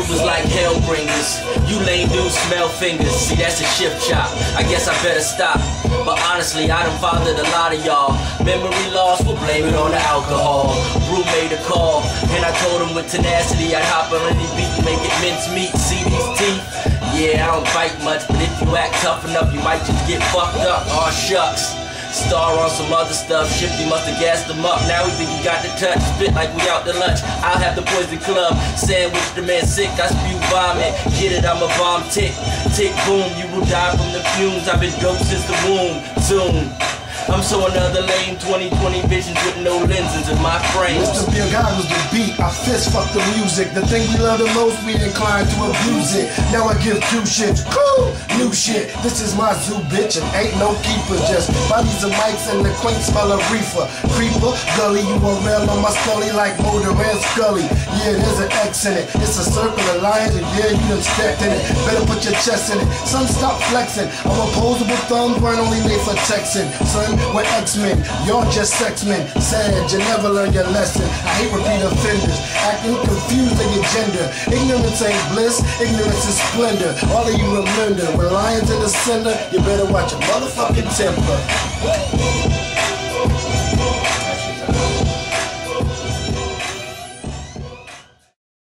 It was like Hellbringers. You lame dudes smell fingers. See, that's a shift chop. I guess I better stop. But honestly, I done fathered a lot of y'all. Memory loss, we'll blame it on the alcohol. Brew made a call, and I told him with tenacity I'd hop on any beat, and make it mincemeat. See these teeth? Yeah, I don't bite much, but if you act tough enough, you might just get fucked up. Aw, shucks. Star on some other stuff. Shifty must have gassed him up. Now we think he got the touch. Spit like we out to lunch. I'll have the poison club. Sandwich the man sick. I spew vomit. Get it, I'm a bomb tick. Tick boom. You will die from the fumes. I've been dope since the womb. Soon. I'm so another lame 2020 visions with no lenses in my frame. Mr. Bill the beat, I fist fuck the music. The thing we love the most, we inclined to abuse it. Now I give two shits, cool, new shit. This is my zoo, bitch, and ain't no keeper. Just bodies and mics and the quaint smell of reefer. Creeper, gully, you a rail on my scully like Mulder and Scully. Yeah, there's an X in it. It's a circle of lines, and yeah, you done stepped in it. Better put your chest in it. Son, stop flexing. I'm opposable thumbs, weren't only made for texting. Son, we're X-Men, y'all just sex men. Sad, you never learn your lesson. I hate repeat offenders, acting confused in your gender. Ignorance ain't bliss, ignorance is splendor. All of you remember, when lions in the center, you better watch your motherfucking temper.